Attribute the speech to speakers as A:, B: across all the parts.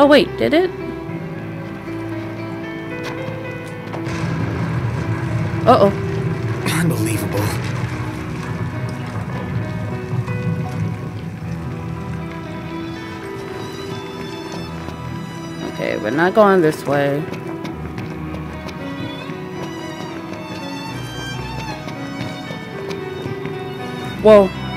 A: Oh wait, did it? Uh-oh.
B: Unbelievable.
A: Okay, we're not going this way. Whoa.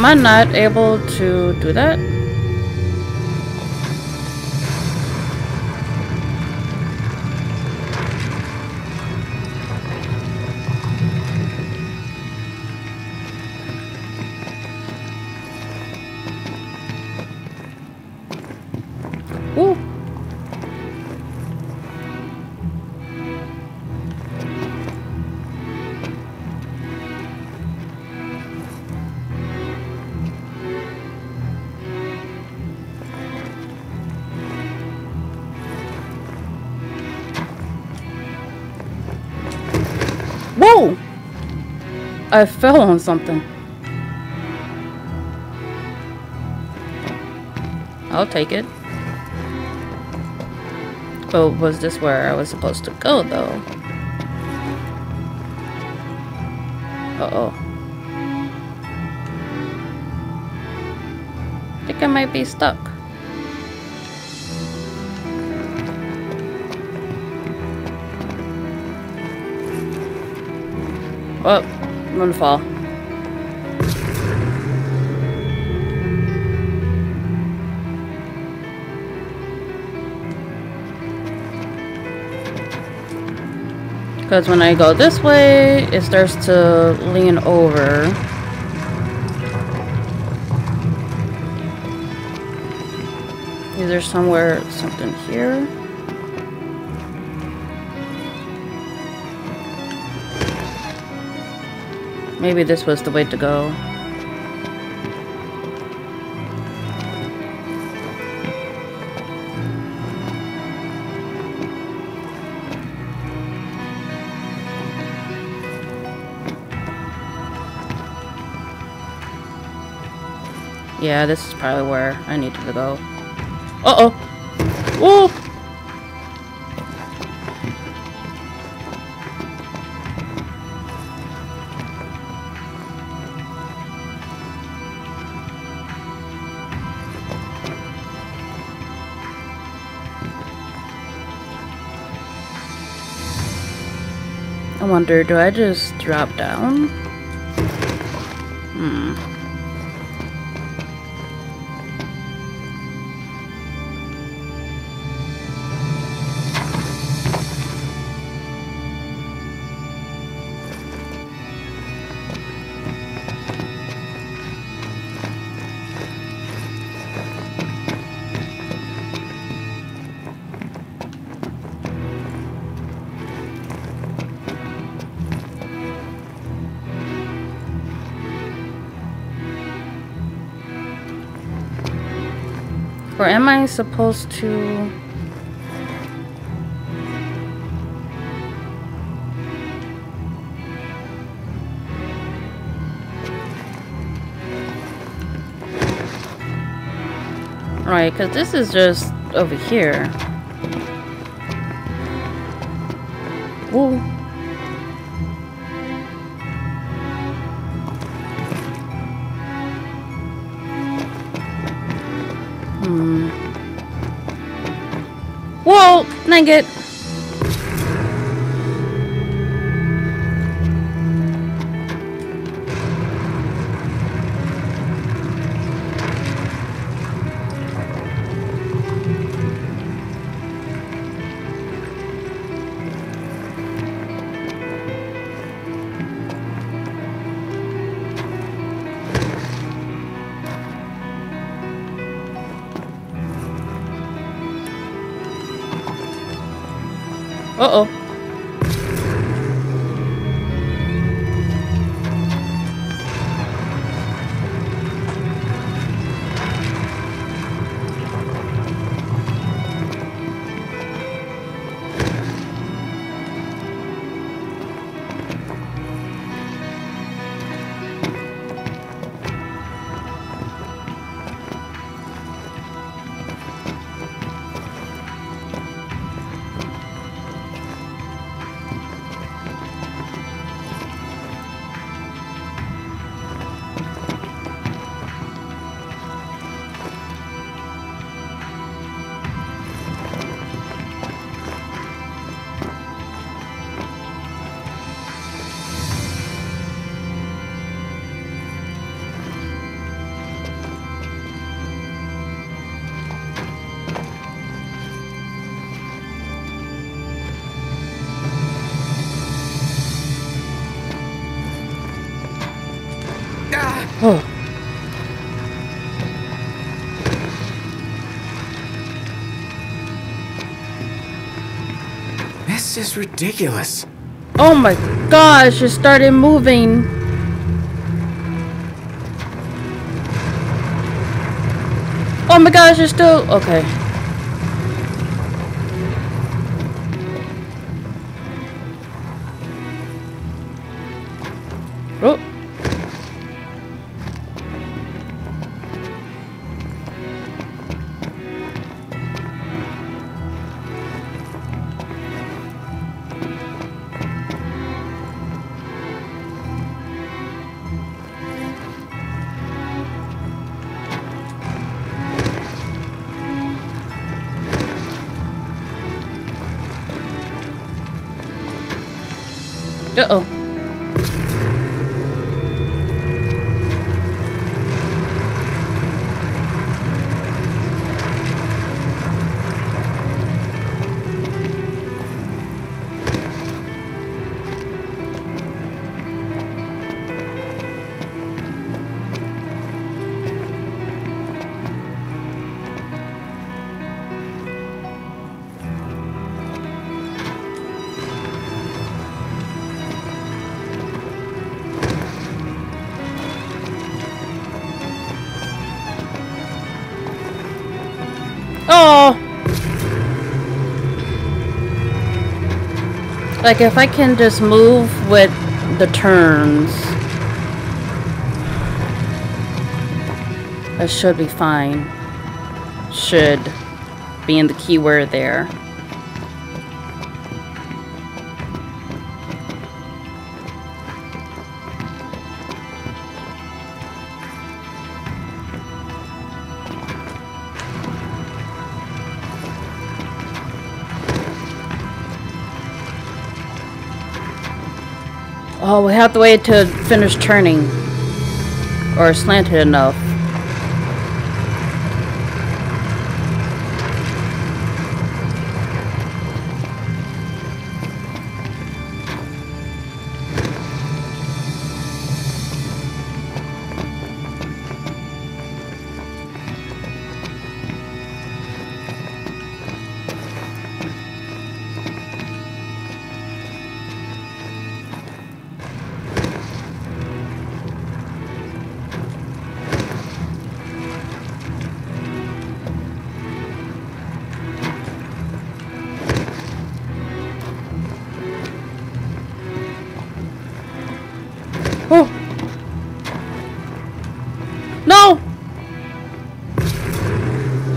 A: Am I not able to do that? I fell on something. I'll take it. But was this where I was supposed to go, though? Uh-oh. I think I might be stuck. Oh, I'm gonna fall. Because when I go this way, it starts to lean over. Is there somewhere, something here? Maybe this was the way to go. Yeah, this is probably where I needed to go. Uh-oh! Wonder, do I just drop down? Hmm. Or am I supposed to... Right, because this is just over here. Whoa. Whoa!
B: Is ridiculous.
A: Oh my gosh, it started moving. Oh my gosh, it's still okay. Like, if I can just move with the turns, I should be fine. Should be in the keyword there. Oh, we have to wait to finish turning. Or slanted enough.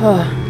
A: Oh.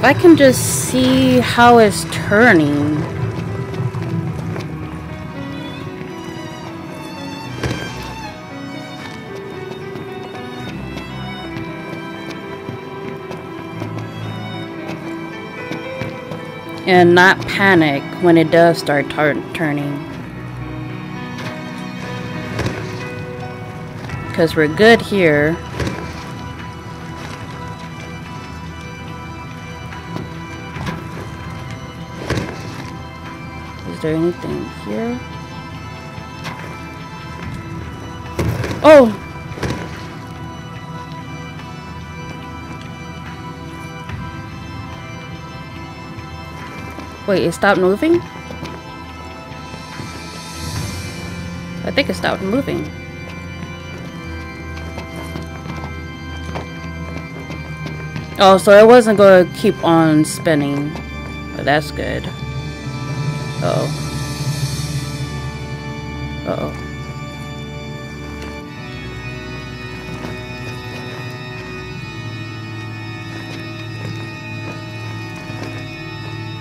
A: If I can just see how it's turning. And not panic when it does start turning. Because we're good here. Is there anything here? Oh! Wait, it stopped moving? I think it stopped moving. Oh, so it wasn't going to keep on spinning. But that's good. Uh oh Uh-oh.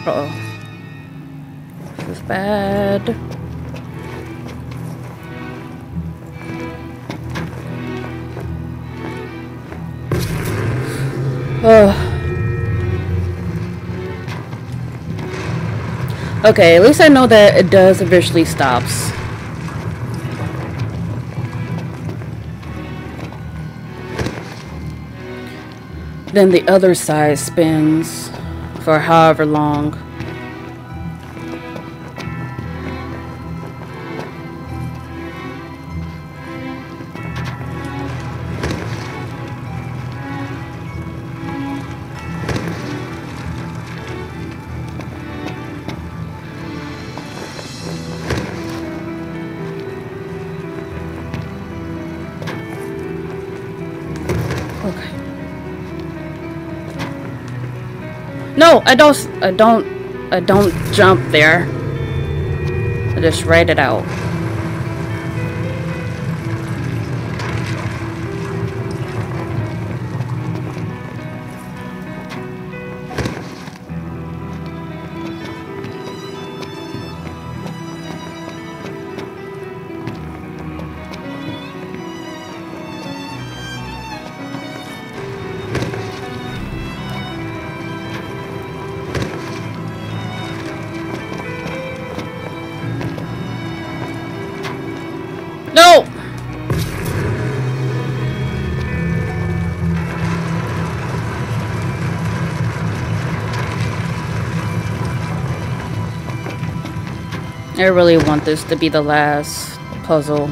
A: Uh-oh. This is bad. Okay, at least I know that it does eventually stops. Then the other side spins for however long. No, I don't, I don't, I don't jump there. I just write it out. I really want this to be the last puzzle.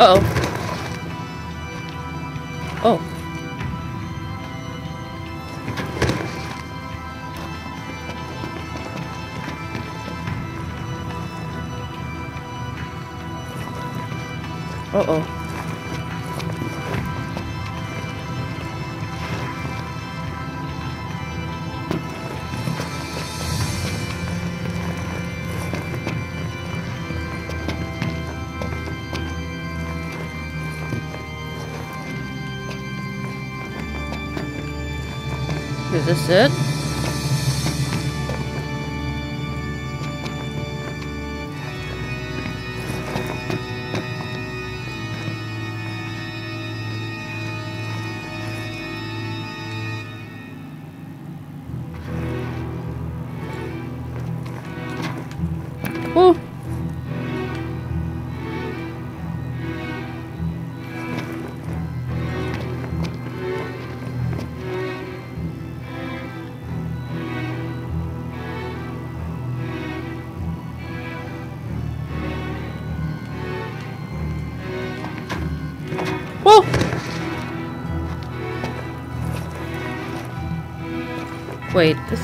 A: Uh-oh. Oh. Uh-oh. This it?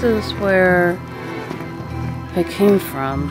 A: This is where I came from.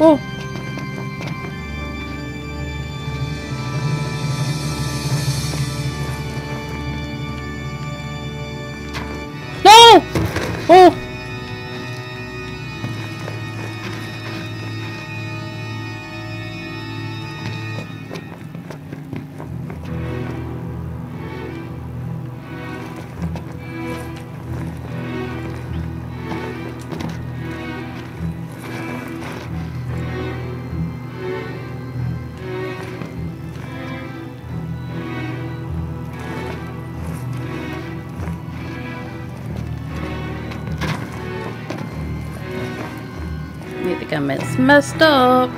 A: Oh. It's messed up.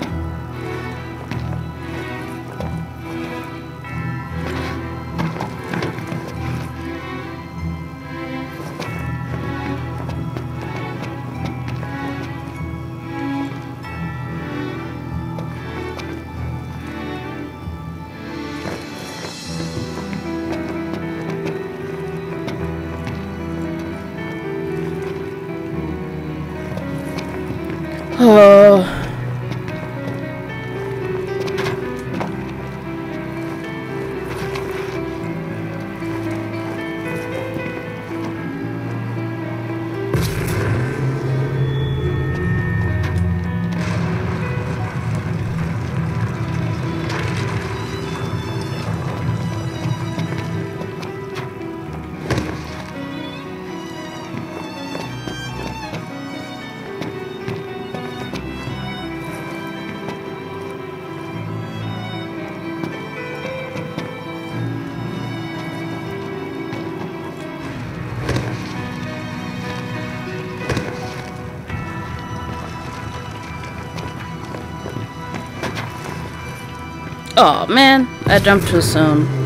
A: Oh man, I jumped too soon.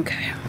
A: Okay.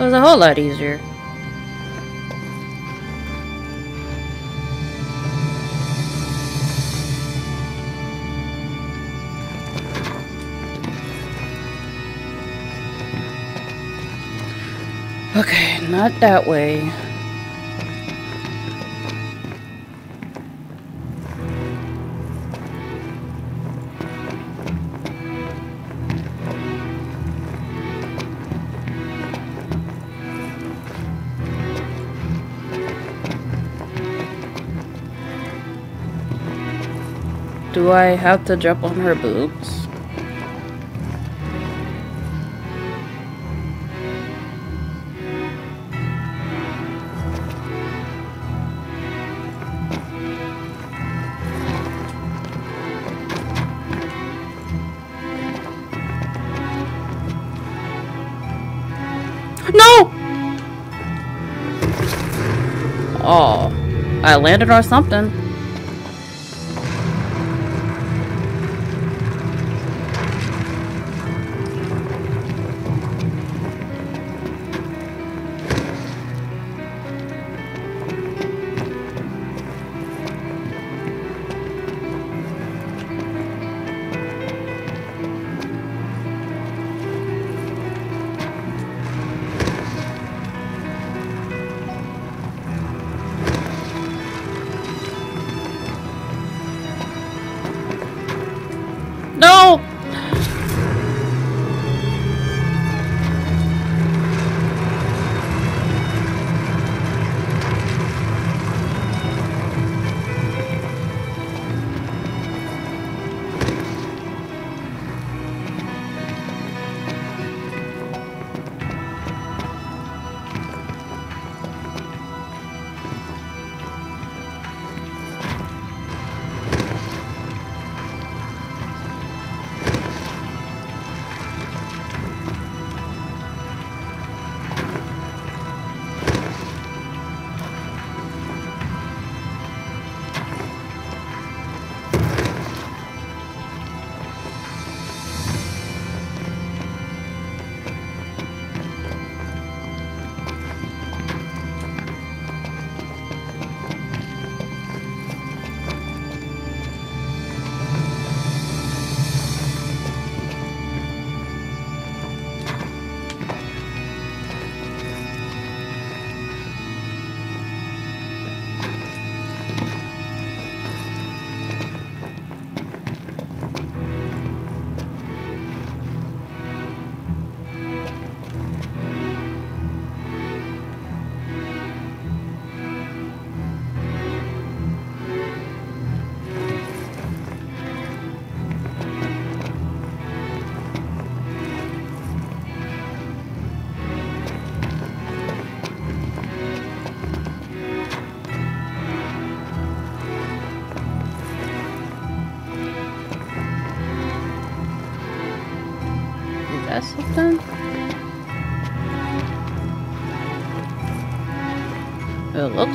A: It was a whole lot easier. Okay, not that way. Do I have to jump on her boobs? No! Oh, I landed on something.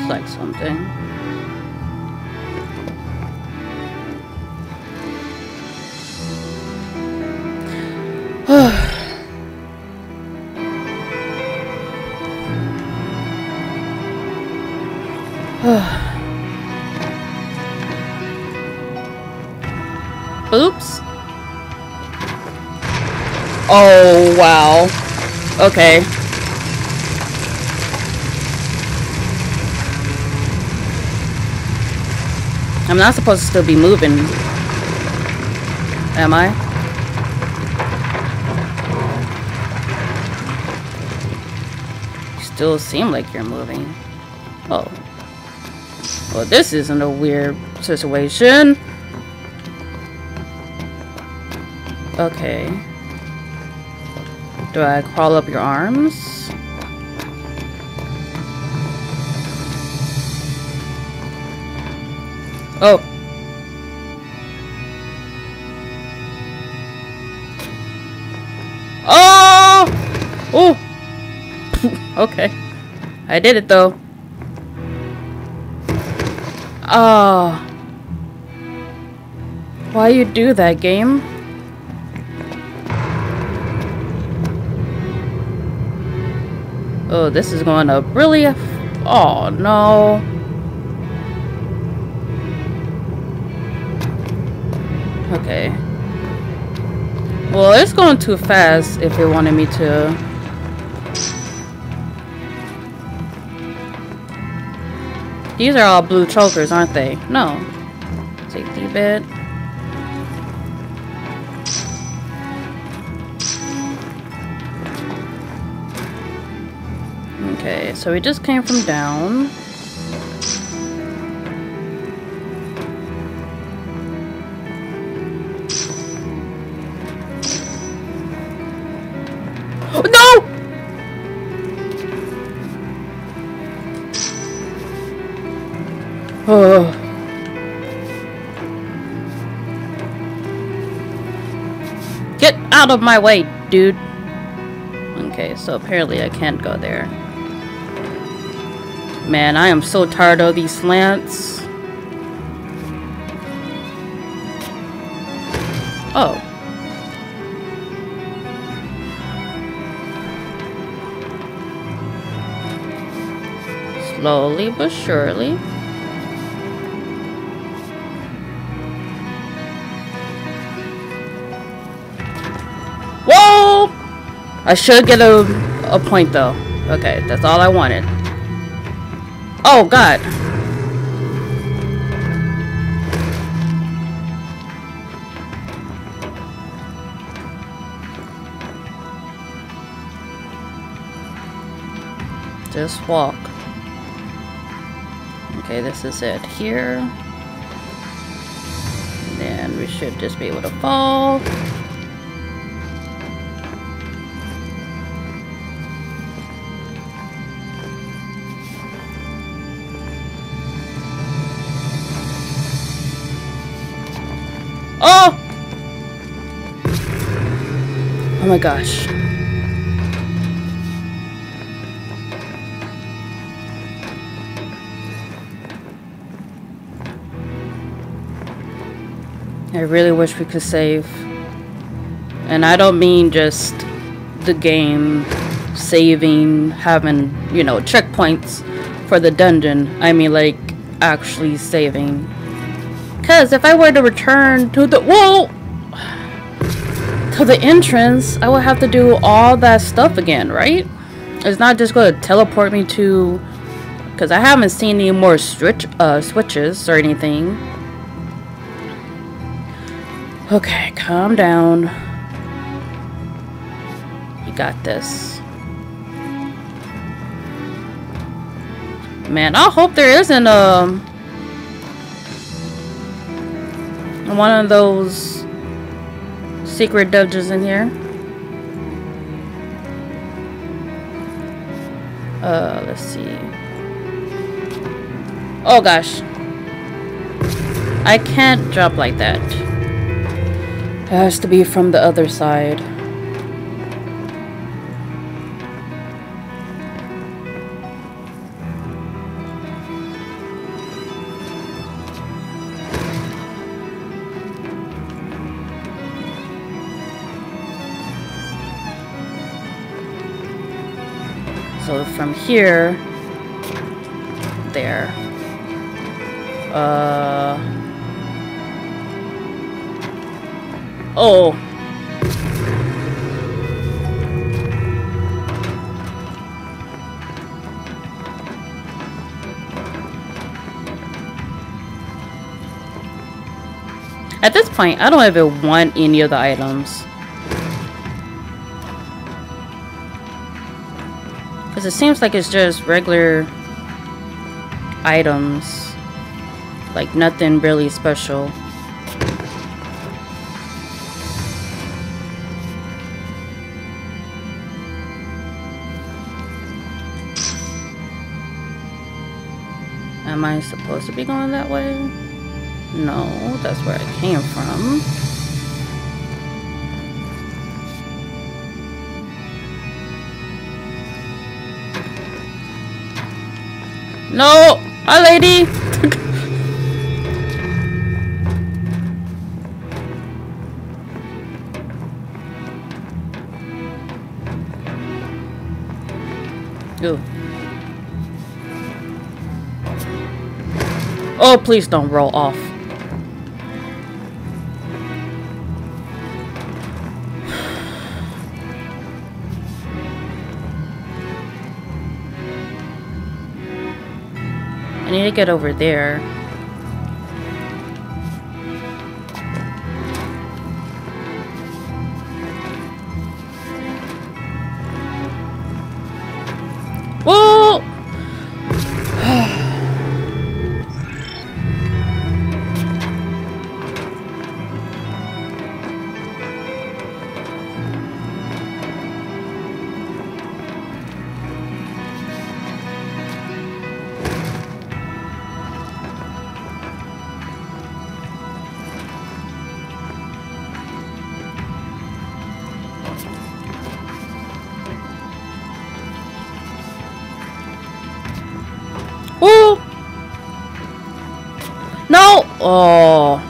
A: Looks like something. Oops. Oh, wow. Okay. I'm not supposed to still be moving. Am I? You still seem like you're moving. Oh. Well, this isn't a weird situation. Okay. Do I crawl up your arms? Oh. Oh! Oh! okay. I did it though. Ah. Oh. Why you do that, game? Oh, this is going up really... Oh, no. Okay. Well, it's going too fast if it wanted me to... These are all blue chokers, aren't they? No. Safety bit. Okay, so we just came from down. Oh. Get out of my way, dude. Okay, so apparently I can't go there. Man, I am so tired of these slants. Oh. Slowly but surely. I should get a, a point though. Okay, that's all I wanted. Oh, God. Just walk. Okay, this is it here. And we should just be able to fall. Oh my gosh. I really wish we could save. And I don't mean just the game saving, having, you know, checkpoints for the dungeon. I mean like actually saving. Because if I were to return to the- Whoa! To the entrance, I would have to do all that stuff again, right? It's not just going to teleport me to... Because I haven't seen any more switch, uh, switches or anything. Okay, calm down. You got this. Man, I hope there isn't um one of those secret dungeons in here. Uh, let's see. Oh gosh. I can't drop like that. It has to be from the other side. So from here, there. Uh. Oh. At this point, I don't even want any of the items. Because it seems like it's just regular items. Like nothing really special. Am I supposed to be going that way? No, that's where I came from. No! Hi, lady! Ooh. Oh, please don't roll off. Need to get over there. Oh.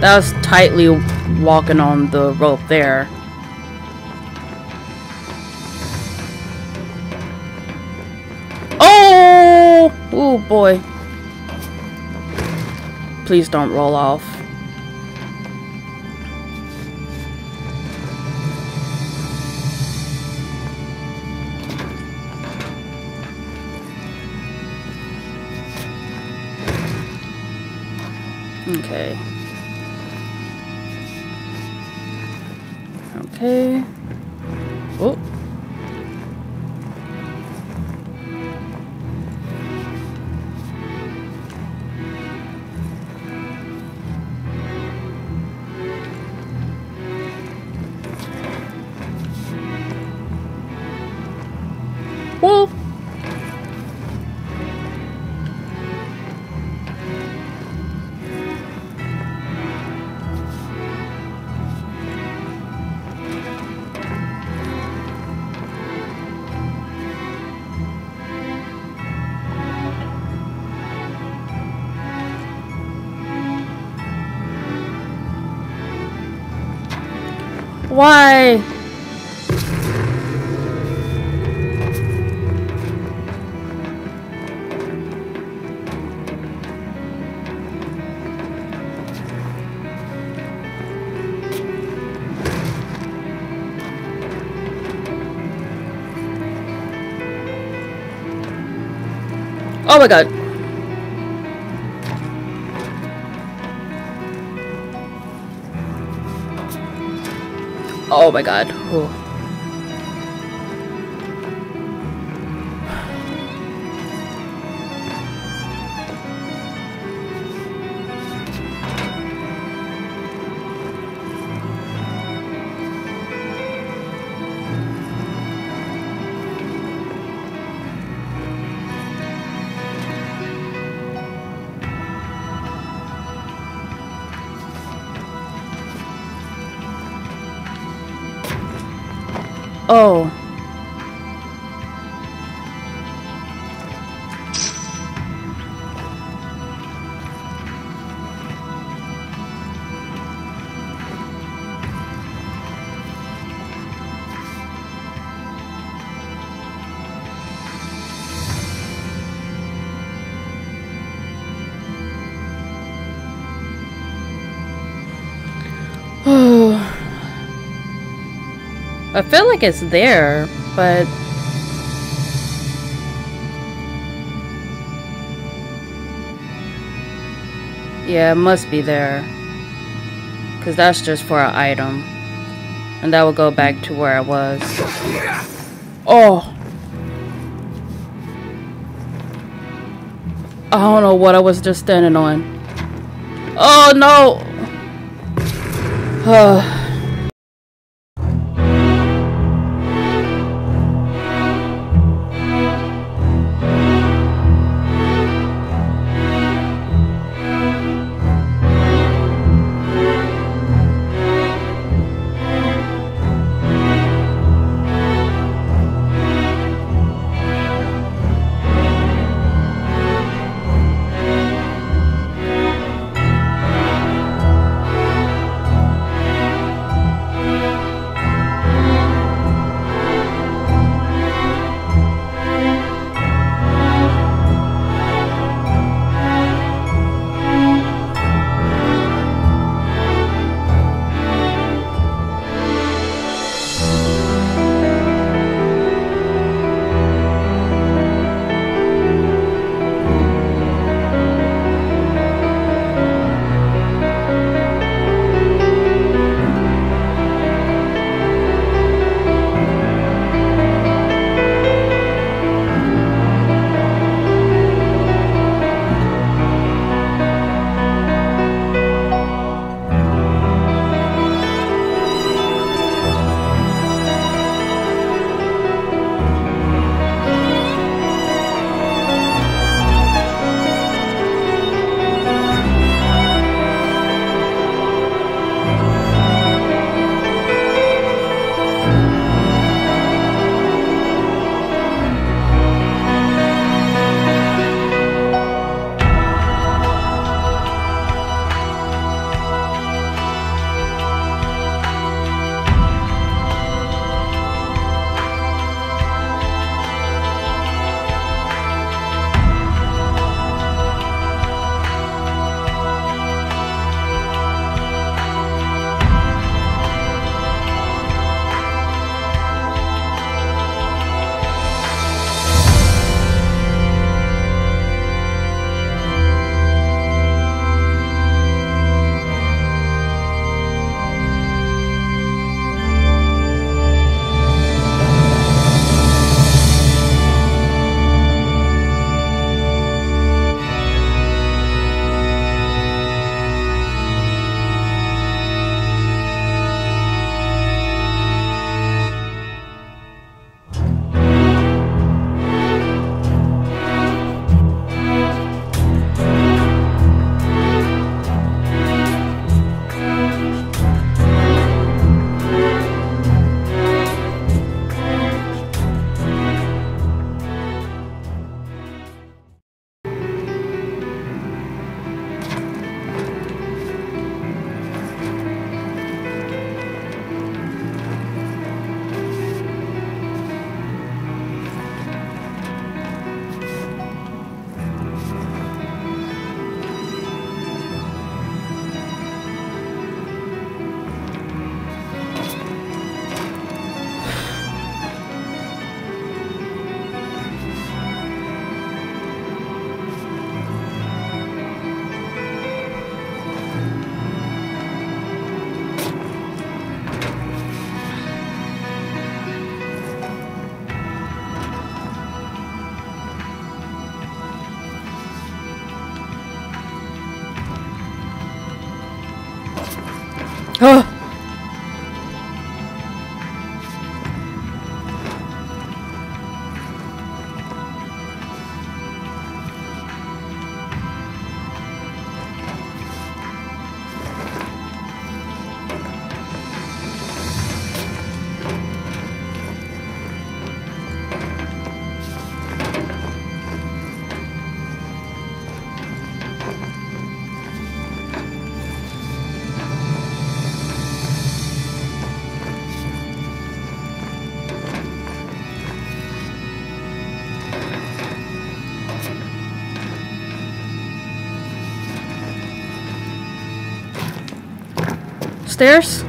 A: That was tightly walking on the rope there. Oh! Oh boy. Please don't roll off. Why? Oh my god. Oh my god. I feel like it's there, but... Yeah, it must be there. Because that's just for an item. And that will go back to where I was. Oh! I don't know what I was just standing on. Oh no! Stairs?